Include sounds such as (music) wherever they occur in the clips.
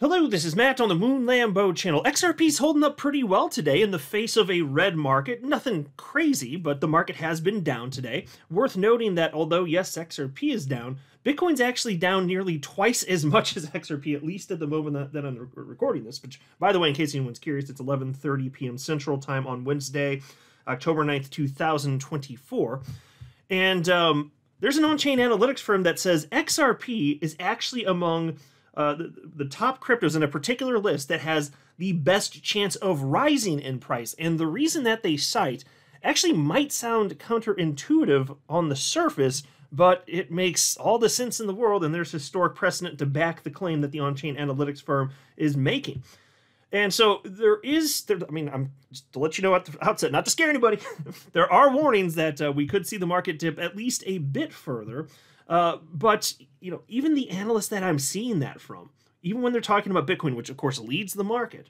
Hello, this is Matt on the Moon Lambo channel. XRP's holding up pretty well today in the face of a red market. Nothing crazy, but the market has been down today. Worth noting that although, yes, XRP is down, Bitcoin's actually down nearly twice as much as XRP, at least at the moment that, that I'm recording this. Which, by the way, in case anyone's curious, it's 11.30 p.m. Central Time on Wednesday, October 9th, 2024. And um, there's an on-chain analytics firm that says XRP is actually among uh, the, the top cryptos in a particular list that has the best chance of rising in price. And the reason that they cite actually might sound counterintuitive on the surface, but it makes all the sense in the world, and there's historic precedent to back the claim that the on chain analytics firm is making. And so there is, there, I mean, I'm just to let you know at the outset, not to scare anybody, (laughs) there are warnings that uh, we could see the market dip at least a bit further. Uh, but you know, even the analysts that I'm seeing that from, even when they're talking about Bitcoin, which of course leads the market,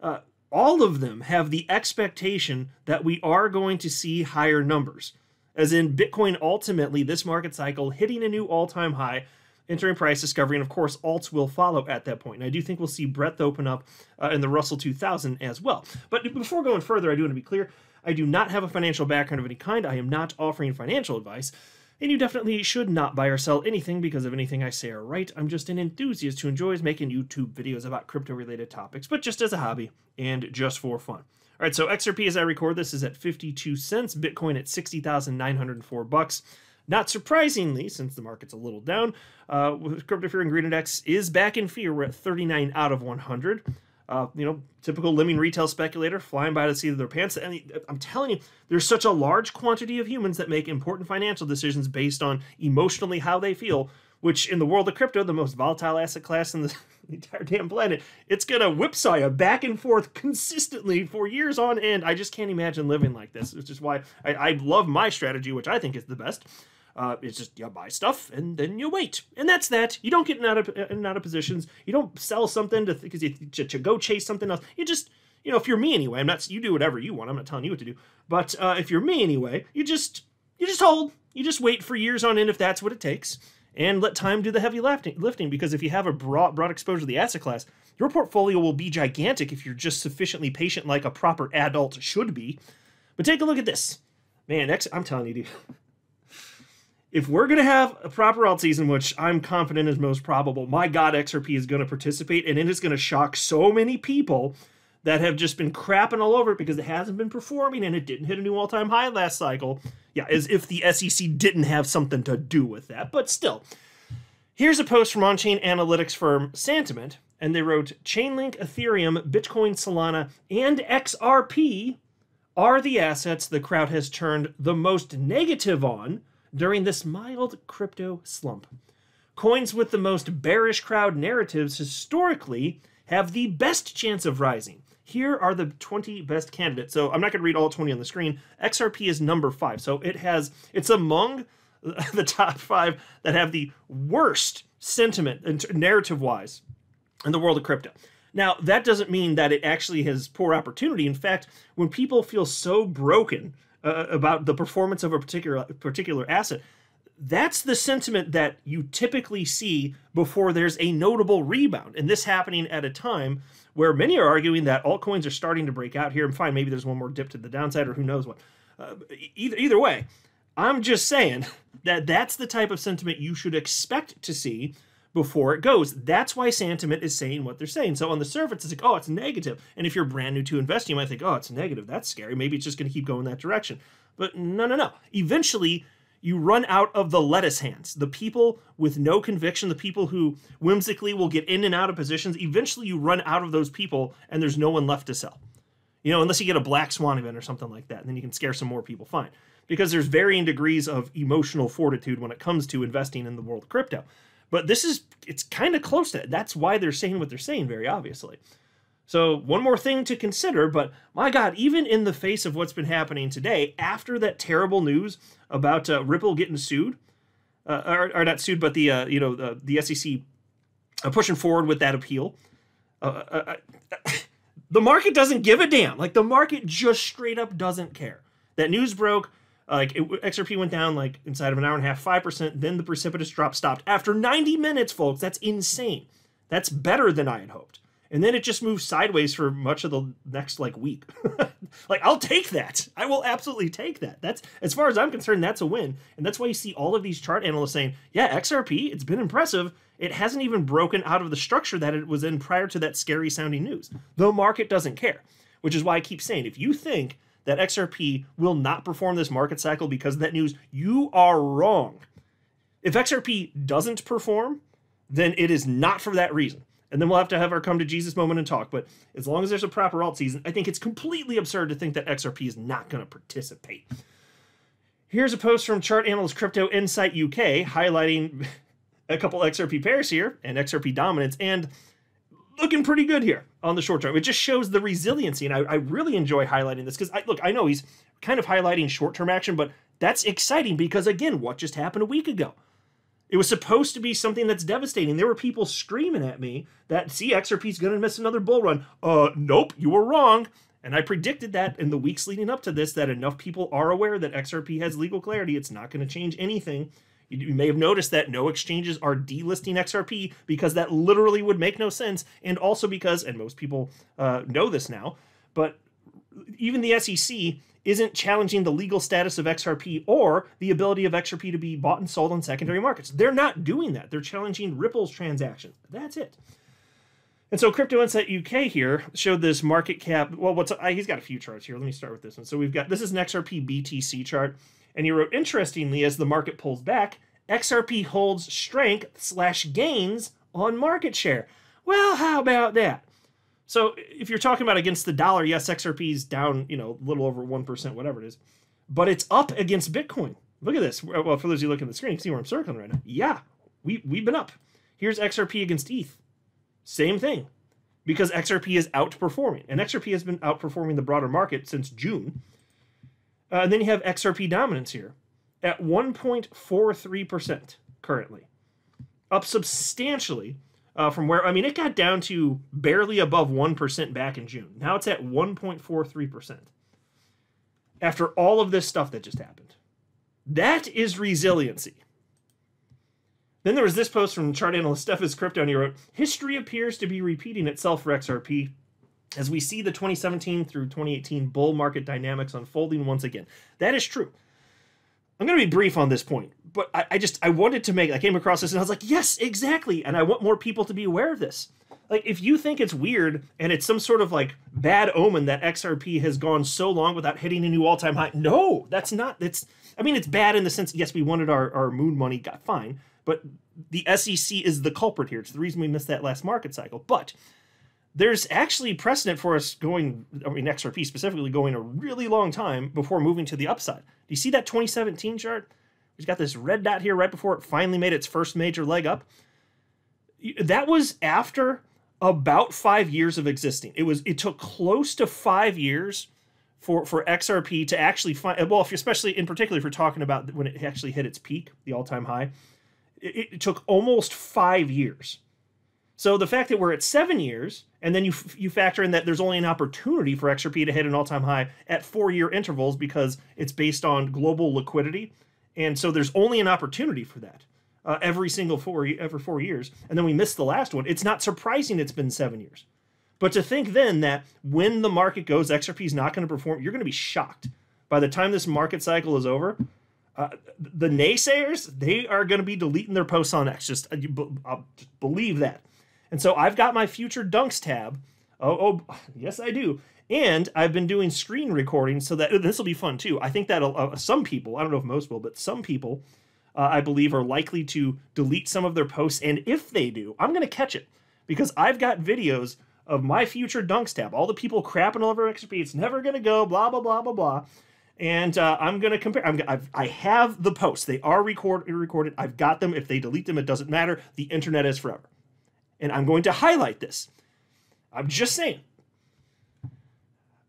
uh, all of them have the expectation that we are going to see higher numbers. As in Bitcoin ultimately, this market cycle hitting a new all-time high, entering price discovery, and of course, alts will follow at that point. And I do think we'll see breadth open up uh, in the Russell 2000 as well. But before going further, I do want to be clear I do not have a financial background of any kind. I am not offering financial advice. And you definitely should not buy or sell anything because of anything I say or write. I'm just an enthusiast who enjoys making YouTube videos about crypto related topics, but just as a hobby and just for fun. All right, so XRP as I record this is at 52 cents, Bitcoin at 60,904 bucks. Not surprisingly, since the market's a little down, uh, Crypto Fear and Greed Index is back in fear. We're at 39 out of 100. Uh, you know, typical lemming retail speculator flying by to see their pants. And I'm telling you, there's such a large quantity of humans that make important financial decisions based on emotionally how they feel, which in the world of crypto, the most volatile asset class in the (laughs) entire damn planet, it's gonna whipsaw you back and forth consistently for years on end. I just can't imagine living like this, which is why I, I love my strategy, which I think is the best. Uh, it's just you buy stuff and then you wait, and that's that. You don't get in out of in and out of positions. You don't sell something to because you to, to, go chase something else. You just you know if you're me anyway. I'm not. You do whatever you want. I'm not telling you what to do. But uh, if you're me anyway, you just you just hold. You just wait for years on end if that's what it takes, and let time do the heavy lifting. Because if you have a broad broad exposure to the asset class, your portfolio will be gigantic if you're just sufficiently patient, like a proper adult should be. But take a look at this, man. I'm telling you, dude (laughs) if we're going to have a proper alt season, which I'm confident is most probable, my God, XRP is going to participate and it is going to shock so many people that have just been crapping all over it because it hasn't been performing and it didn't hit a new all time high last cycle. Yeah, as if the SEC didn't have something to do with that. But still, here's a post from on chain analytics firm Santiment, and they wrote Chainlink, Ethereum, Bitcoin, Solana, and XRP are the assets the crowd has turned the most negative on during this mild crypto slump. Coins with the most bearish crowd narratives historically have the best chance of rising. Here are the 20 best candidates. So I'm not going to read all 20 on the screen. XRP is number five. So it has, it's among (laughs) the top five that have the worst sentiment and narrative wise in the world of crypto. Now, that doesn't mean that it actually has poor opportunity. In fact, when people feel so broken uh, about the performance of a particular particular asset. That's the sentiment that you typically see before there's a notable rebound and this happening at a time where many are arguing that altcoins are starting to break out here and fine maybe there's one more dip to the downside or who knows what. Uh, either either way i'm just saying (laughs) that that's the type of sentiment you should expect to see before it goes. That's why Santiment is saying what they're saying. So on the surface, it's like, oh, it's negative. And if you're brand new to investing, you might think, oh, it's negative. That's scary. Maybe it's just going to keep going that direction. But no, no, no. Eventually, you run out of the lettuce hands. The people with no conviction, the people who whimsically will get in and out of positions, eventually you run out of those people and there's no one left to sell. You know, unless you get a black swan event or something like that, and then you can scare some more people, fine. Because there's varying degrees of emotional fortitude when it comes to investing in the world of crypto. But this is, it's kind of close to that. That's why they're saying what they're saying, very obviously. So, one more thing to consider, but my God, even in the face of what's been happening today, after that terrible news about uh, Ripple getting sued, uh, or, or, not sued, but the uh, you know the, the SEC uh, pushing forward with that appeal, uh, uh, (laughs) the market doesn't give a damn. Like the market just straight up doesn't care. That news broke like it, XRP went down like inside of an hour and a half, five percent. Then the precipitous drop stopped after 90 minutes, folks. That's insane. That's better than I had hoped. And then it just moved sideways for much of the next like week. (laughs) like I'll take that. I will absolutely take that. That's as far as I'm concerned, that's a win. And that's why you see all of these chart analysts saying, "Yeah, XRP, it's been impressive. It hasn't even broken out of the structure that it was in prior to that scary sounding news. The market doesn't care." Which is why I keep saying, if you think that XRP will not perform this market cycle because of that news, you are wrong. If XRP doesn't perform, then it is not for that reason. And then we'll have to have our come to Jesus moment and talk. But as long as there's a proper alt season, I think it's completely absurd to think that XRP is not going to participate. Here's a post from chart analyst Crypto Insight UK highlighting (laughs) a couple XRP pairs here and XRP dominance. And looking pretty good here on the short term. It just shows the resiliency, and I, I really enjoy highlighting this because I look, I know he's kind of highlighting short term action, but that's exciting because again, what just happened a week ago? It was supposed to be something that's devastating. There were people screaming at me that see XRP's going to miss another bull run. Uh, nope, you were wrong. And I predicted that in the weeks leading up to this that enough people are aware that XRP has legal clarity. It's not going to change anything. You may have noticed that no exchanges are delisting XRP because that literally would make no sense. And also because, and most people uh, know this now, but even the SEC isn't challenging the legal status of XRP or the ability of XRP to be bought and sold on secondary markets. They're not doing that. They're challenging Ripple's transaction. That's it. And so Crypto Insight UK here showed this market cap. Well, what's uh, he's got a few charts here. Let me start with this one. So we've got this is an XRP BTC chart. And he wrote, interestingly, as the market pulls back, XRP holds strength slash gains on market share. Well, how about that? So if you're talking about against the dollar, yes, XRP is down, you know, a little over 1%, whatever it is, but it's up against Bitcoin. Look at this. Well, for those of you looking at the screen, you can see where I'm circling right now. Yeah, we, we've been up. Here's XRP against ETH. Same thing. Because XRP is outperforming. And XRP has been outperforming the broader market since June. Uh, and then you have XRP dominance here at 1.43% currently, up substantially uh, from where, I mean, it got down to barely above 1% back in June. Now it's at 1.43% after all of this stuff that just happened. That is resiliency. Then there was this post from chart analyst Steph's Crypto, and he wrote, History appears to be repeating itself for XRP as we see the 2017 through 2018 bull market dynamics unfolding once again. That is true. I'm going to be brief on this point, but I, I, just I wanted to make I came across this and I was like, yes, exactly, and I want more people to be aware of this. Like, if you think it's weird and it's some sort of like bad omen that XRP has gone so long without hitting a new all-time high, no, that's not. It's I mean, it's bad in the sense yes, we wanted our our moon money, got fine, but the SEC is the culprit here. It's the reason we missed that last market cycle, but there's actually precedent for us going, I mean, XRP specifically going a really long time before moving to the upside. Do you see that 2017 chart? We've got this red dot here right before it finally made its first major leg up. That was after about five years of existing. It was it took close to five years for for XRP to actually find uh, well, if especially in particular if you're talking about when it actually hit its peak, the all-time high, it, it took almost five years so the fact that we're at seven years, and then you you factor in that there's only an opportunity for XRP to hit an all-time high at four-year intervals because it's based on global liquidity, and so there's only an opportunity for that uh, every single four every four years, and then we missed the last one. It's not surprising it's been seven years, but to think then that when the market goes, XRP is not going to perform, you're going to be shocked by the time this market cycle is over. Uh, the naysayers, they are going to be deleting their posts on X. Just, uh, uh, believe that and so I've got my future dunks tab. Oh, oh (sighs) yes, I do. And I've been doing screen recording so that this will be fun too. I think that uh, some people, I don't know if most will, but some people, uh, I believe, are likely to delete some of their posts. And if they do, I'm going to catch it because I've got videos of my future dunks tab. All the people crapping all over XP. It's never going to go, blah, blah, blah, blah, blah. And uh, I'm going to compare. I'm, I've, I have the posts. They are record, recorded. I've got them. If they delete them, it doesn't matter. The internet is forever and I'm going to highlight this. I'm just saying.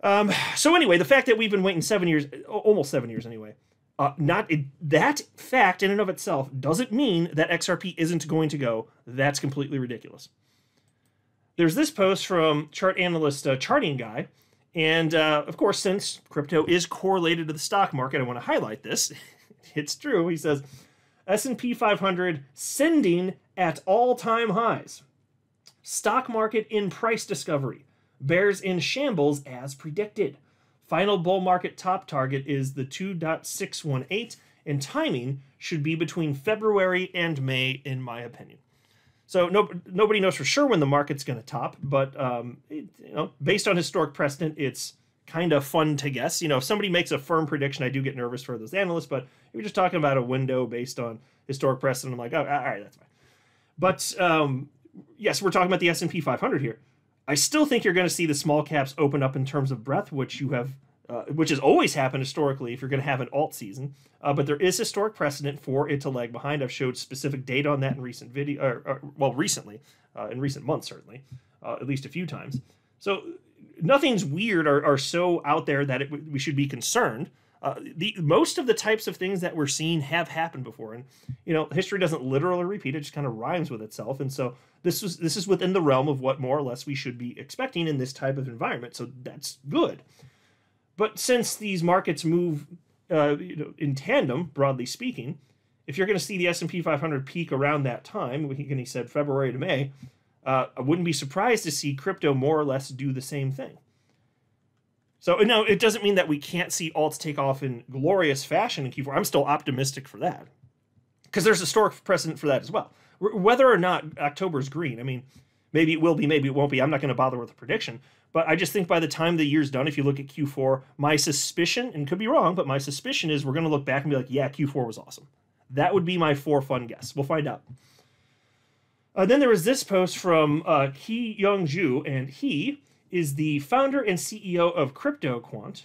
Um, so anyway, the fact that we've been waiting seven years, almost seven years anyway, uh, not it, that fact in and of itself doesn't mean that XRP isn't going to go. That's completely ridiculous. There's this post from chart analyst uh, Charting Guy, and uh, of course, since crypto is correlated to the stock market, I want to highlight this. (laughs) it's true. He says S&P 500 sending at all-time highs. Stock market in price discovery. Bears in shambles as predicted. Final bull market top target is the 2.618, and timing should be between February and May, in my opinion. So no, nobody knows for sure when the market's going to top, but um, it, you know, based on historic precedent, it's kind of fun to guess. You know, if somebody makes a firm prediction, I do get nervous for those analysts. But if you're just talking about a window based on historic precedent, I'm like, oh, all right, that's fine. But um, yes, we're talking about the S&P 500 here. I still think you're going to see the small caps open up in terms of breadth, which you have, uh, which has always happened historically if you're going to have an alt season. Uh, but there is historic precedent for it to lag behind. I've showed specific data on that in recent video, or, or well, recently, uh, in recent months certainly, uh, at least a few times. So nothing's weird or, or so out there that it, we should be concerned. Uh, the most of the types of things that we're seeing have happened before, and you know, history doesn't literally repeat; it just kind of rhymes with itself. And so this was this is within the realm of what more or less we should be expecting in this type of environment. So that's good. But since these markets move, uh, you know, in tandem, broadly speaking, if you're going to see the S and P 500 peak around that time, and he said February to May, uh, I wouldn't be surprised to see crypto more or less do the same thing. So no, it doesn't mean that we can't see alts take off in glorious fashion in Q4. I'm still optimistic for that because there's a historic precedent for that as well. Whether or not October's green, I mean, maybe it will be, maybe it won't be. I'm not going to bother with a prediction, but I just think by the time the year's done, if you look at Q4, my suspicion, and could be wrong, but my suspicion is we're going to look back and be like, yeah, Q4 was awesome. That would be my four fun guess. We'll find out. Uh, then there was this post from uh, Ki Young Ju, and he is the founder and CEO of CryptoQuant,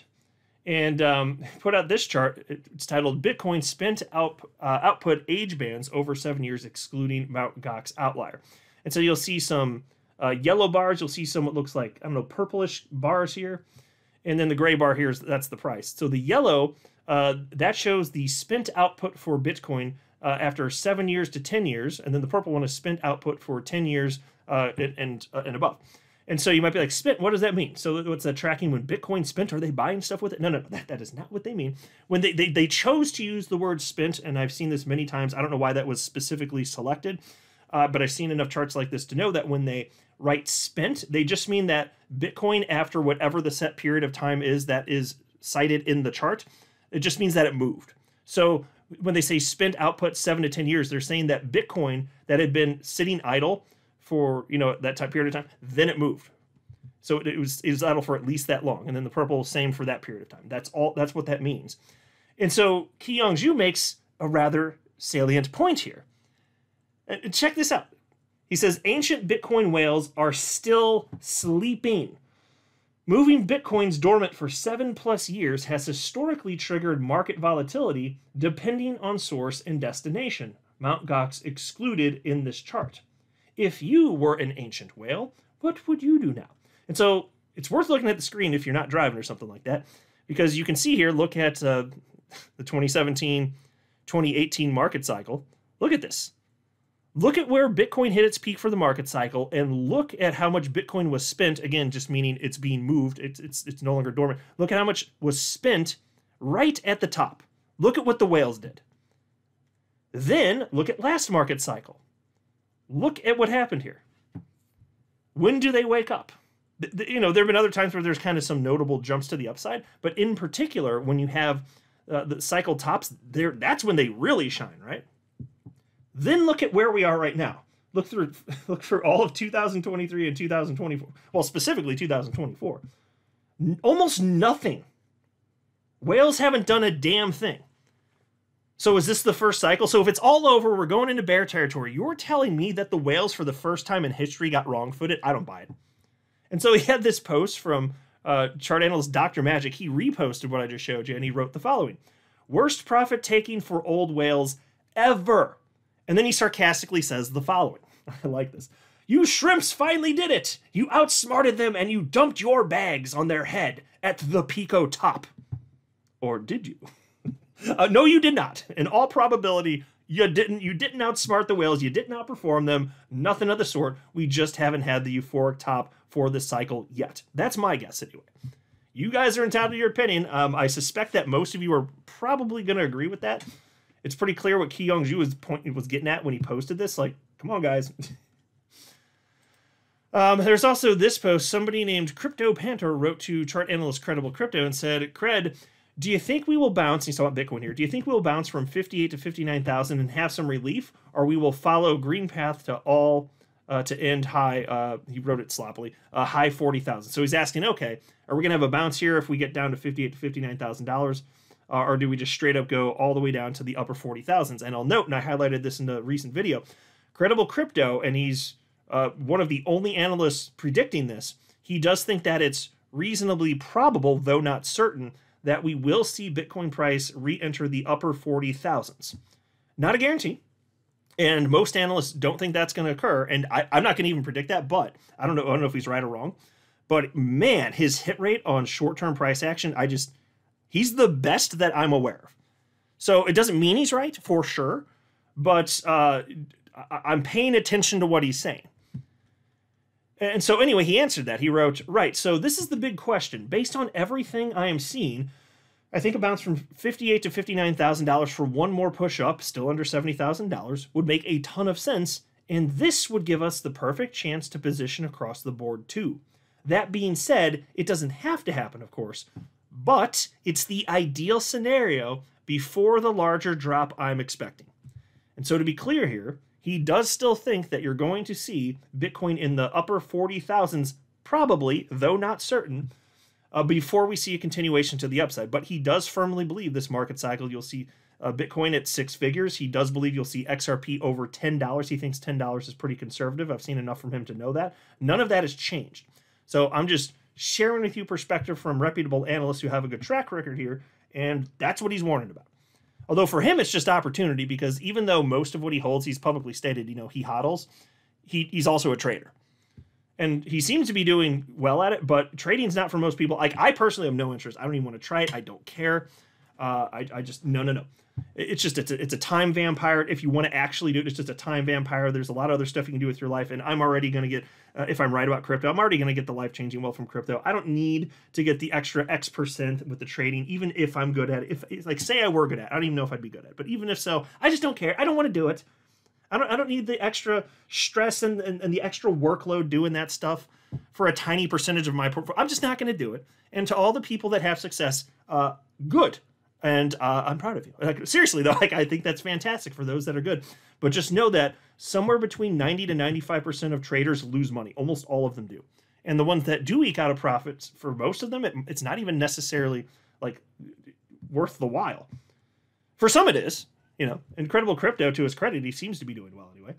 and um, (laughs) put out this chart. It's titled "Bitcoin Spent out, uh, Output Age Bands Over Seven Years, Excluding Mt. Gox Outlier." And so you'll see some uh, yellow bars. You'll see some what looks like I don't know purplish bars here, and then the gray bar here is that's the price. So the yellow uh, that shows the spent output for Bitcoin uh, after seven years to 10 years. And then the purple one is spent output for 10 years uh, and, and, uh, and above. And so you might be like, spent, what does that mean? So what's that tracking when Bitcoin spent? Are they buying stuff with it? No, no, that, that is not what they mean. When they, they, they chose to use the word spent, and I've seen this many times, I don't know why that was specifically selected, uh, but I've seen enough charts like this to know that when they write spent, they just mean that Bitcoin after whatever the set period of time is that is cited in the chart, it just means that it moved. So when they say spent output seven to 10 years, they're saying that Bitcoin that had been sitting idle for, you know, that type period of time, then it moved. So it was, it was idle for at least that long. And then the purple, same for that period of time. That's all, that's what that means. And so Ki Young Ju makes a rather salient point here. And check this out. He says ancient Bitcoin whales are still sleeping. Moving Bitcoins dormant for seven plus years has historically triggered market volatility depending on source and destination, Mt. Gox excluded in this chart. If you were an ancient whale, what would you do now? And so it's worth looking at the screen if you're not driving or something like that, because you can see here, look at uh, the 2017 2018 market cycle. Look at this look at where Bitcoin hit its peak for the market cycle and look at how much Bitcoin was spent. Again, just meaning it's being moved, it's, it's, it's no longer dormant. Look at how much was spent right at the top. Look at what the whales did. Then look at last market cycle. Look at what happened here. When do they wake up? You know, there have been other times where there's kind of some notable jumps to the upside, but in particular, when you have uh, the cycle tops, there that's when they really shine, right? Then look at where we are right now. Look through (laughs) look for all of 2023 and 2024. Well, specifically 2024. N- almost nothing. Whales haven't done a damn thing. So is this the first cycle? So if it's all over, we're going into bear territory. You're telling me that the whales for the first time in history got wrong-footed? I don't buy it. And so he had this post from uh, chart analyst Dr. Magic. He reposted what I just showed you, and he wrote the following: "Worst profit taking for old whales ever." And then he sarcastically says the following (laughs) I like this. You shrimps finally did it! You outsmarted them and you dumped your bags on their head at the Pico top. Or did you? Uh, no, you did not. In all probability, you didn't. You didn't outsmart the whales. You didn't outperform them. Nothing of the sort. We just haven't had the euphoric top for this cycle yet. That's my guess, anyway. You guys are entitled to your opinion. Um, I suspect that most of you are probably going to agree with that it's pretty clear what Ki Young Ju was point was getting at when he posted this. Like, come on, guys. (laughs) Um, there's also this post. Somebody named Crypto Panther wrote to chart analyst Credible Crypto and said, Cred, do you think we will bounce? He's talking about Bitcoin here. Do you think we will bounce from 58 to 59,000 and have some relief, or we will follow green path to all uh, to end high? Uh, he wrote it sloppily. Uh, high 40,000. So he's asking, okay, are we gonna have a bounce here if we get down to 58 to 59,000 dollars? Uh, or do we just straight up go all the way down to the upper 40,000s? And I'll note, and I highlighted this in the recent video, Credible Crypto, and he's uh, one of the only analysts predicting this, he does think that it's reasonably probable, though not certain, that we will see Bitcoin price re-enter the upper 40,000s. Not a guarantee. And most analysts don't think that's going to occur. And I, am not going to even predict that, but I don't know. I don't know if he's right or wrong. But man, his hit rate on short-term price action, I just he's the best that I'm aware of. So it doesn't mean he's right for sure, but uh, I'm paying attention to what he's saying. And so, anyway, he answered that. He wrote, Right, so this is the big question. Based on everything I am seeing, I think a bounce from fifty-eight to $59,000 for one more push up, still under $70,000, would make a ton of sense, and this would give us the perfect chance to position across the board, too. That being said, it doesn't have to happen, of course, but it's the ideal scenario before the larger drop I'm expecting. And so, to be clear here, he does still think that you're going to see Bitcoin in the upper 40,000s, probably, though not certain, uh, before we see a continuation to the upside. But he does firmly believe this market cycle, you'll see uh, Bitcoin at six figures. He does believe you'll see XRP over $10. He thinks $10 is pretty conservative. I've seen enough from him to know that. None of that has changed. So I'm just sharing with you perspective from reputable analysts who have a good track record here, and that's what he's warning about. Although for him, it's just opportunity because even though most of what he holds, he's publicly stated, you know, he hodls, he, he's also a trader. And he seems to be doing well at it, but trading's not for most people. Like, I personally have no interest. I don't even want to try it. I don't care. Uh, I, I just, no, no, no. It's just, it's a, it's a time vampire. If you want to actually do it, it's just a time vampire. There's a lot of other stuff you can do with your life. And I'm already going to get uh, if I'm right about crypto, I'm already going to get the life changing wealth from crypto. I don't need to get the extra X percent with the trading, even if I'm good at it. If like say I were good at, it, I don't even know if I'd be good at it. But even if so, I just don't care. I don't want to do it. I don't. I don't need the extra stress and, and, and the extra workload doing that stuff for a tiny percentage of my portfolio. I'm just not going to do it. And to all the people that have success, uh, good and uh, I'm proud of you. Like seriously though, (laughs) like I think that's fantastic for those that are good. But just know that somewhere between 90 to 95 percent of traders lose money. Almost all of them do, and the ones that do eke out a profit, for most of them, it, it's not even necessarily like worth the while. For some, it is. You know, incredible crypto to his credit, he seems to be doing well anyway.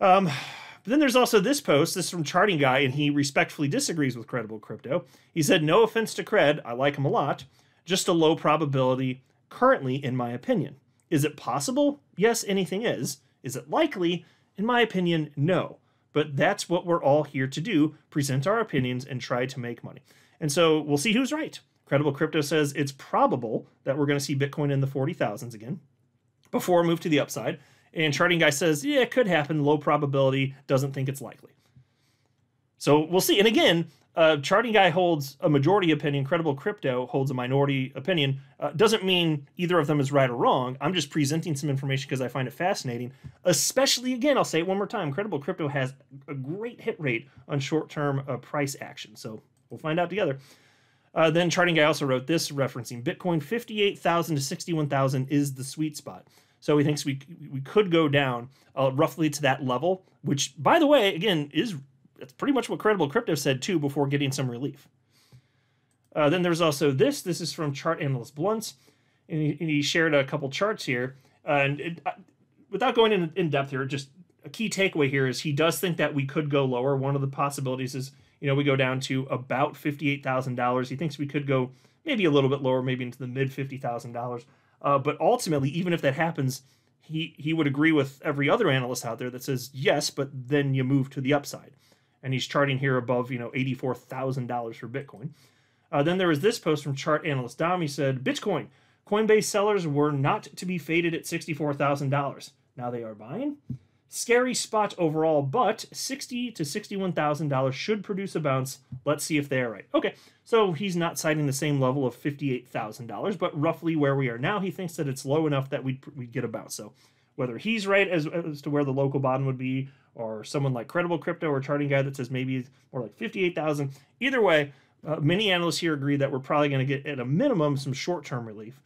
Um, but then there's also this post. This is from Charting Guy, and he respectfully disagrees with Credible Crypto. He said, "No offense to Cred, I like him a lot." Just a low probability currently, in my opinion. Is it possible? Yes, anything is. Is it likely? In my opinion, no. But that's what we're all here to do present our opinions and try to make money. And so we'll see who's right. Credible Crypto says it's probable that we're going to see Bitcoin in the 40,000s again before move to the upside. And Charting Guy says, yeah, it could happen, low probability, doesn't think it's likely. So we'll see. And again, uh, charting guy holds a majority opinion, credible crypto holds a minority opinion. Uh, doesn't mean either of them is right or wrong. I'm just presenting some information because I find it fascinating. Especially, again, I'll say it one more time credible crypto has a great hit rate on short term uh, price action. So we'll find out together. Uh, then charting guy also wrote this referencing Bitcoin 58,000 to 61,000 is the sweet spot. So he thinks we we could go down uh, roughly to that level, which, by the way, again, is that's pretty much what Credible Crypto said too before getting some relief. Uh, then there's also this. This is from Chart Analyst Blunts, and he, and he shared a couple charts here. Uh, and it, uh, without going in, in depth here, just a key takeaway here is he does think that we could go lower. One of the possibilities is you know we go down to about fifty eight thousand dollars. He thinks we could go maybe a little bit lower, maybe into the mid fifty thousand uh, dollars. But ultimately, even if that happens, he he would agree with every other analyst out there that says yes, but then you move to the upside and he's charting here above, you know, $84,000 for Bitcoin. Uh, then there was this post from chart analyst Dom. He said, Bitcoin, Coinbase sellers were not to be faded at $64,000. Now they are buying. Scary spot overall, but 60 to $61,000 should produce a bounce. Let's see if they are right. Okay, so he's not citing the same level of $58,000, but roughly where we are now, he thinks that it's low enough that we'd, we'd get a bounce. So whether he's right as, as to where the local bottom would be, or someone like Credible Crypto or Charting Guy that says maybe more like 58,000. Either way, uh, many analysts here agree that we're probably going to get, at a minimum, some short term relief.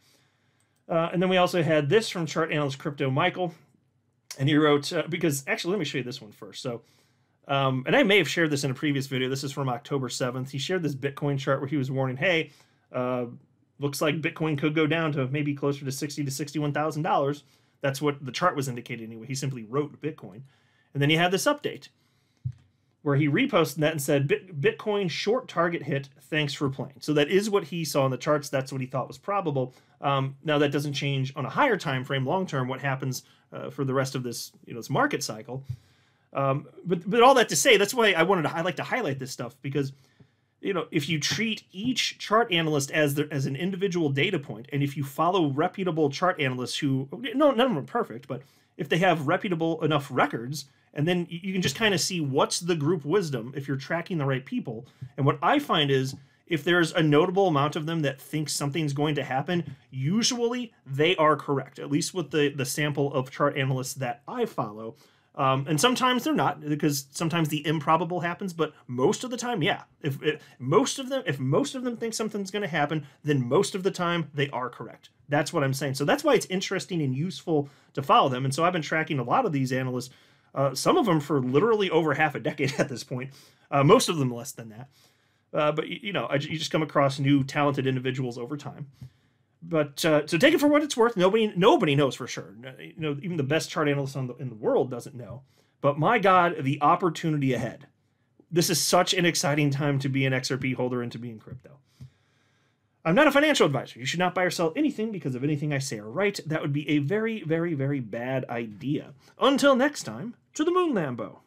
Uh, and then we also had this from chart analyst Crypto Michael. And he wrote, uh, because actually, let me show you this one first. So, um, and I may have shared this in a previous video. This is from October 7th. He shared this Bitcoin chart where he was warning, hey, uh, looks like Bitcoin could go down to maybe closer to sixty to $61,000. That's what the chart was indicating anyway. He simply wrote Bitcoin. And then he had this update where he reposted that and said Bitcoin short target hit. Thanks for playing. So that is what he saw in the charts. That's what he thought was probable. Um, now that doesn't change on a higher time frame, long term, what happens uh, for the rest of this you know this market cycle. Um, but but all that to say, that's why I wanted to I like to highlight this stuff because you know if you treat each chart analyst as as an individual data point, and if you follow reputable chart analysts who no none of them are perfect, but if they have reputable enough records and then you can just kind of see what's the group wisdom if you're tracking the right people. And what I find is if there's a notable amount of them that think something's going to happen, usually they are correct, at least with the, the sample of chart analysts that I follow. Um, and sometimes they're not because sometimes the improbable happens, but most of the time, yeah. If, if most of them, if most of them think something's going to happen, then most of the time they are correct. That's what I'm saying. So that's why it's interesting and useful to follow them. And so I've been tracking a lot of these analysts uh, some of them for literally over half a decade (laughs) at this point, uh, most of them less than that. Uh, but you know, you just come across new talented individuals over time. But uh, so take it for what it's worth. Nobody, nobody knows for sure. You know, even the best chart analyst the, in the world doesn't know. But my God, the opportunity ahead. This is such an exciting time to be an XRP holder and to be in crypto. I'm not a financial advisor. You should not buy or sell anything because of anything I say or write. That would be a very, very, very bad idea. Until next time, to the moon, Lambo.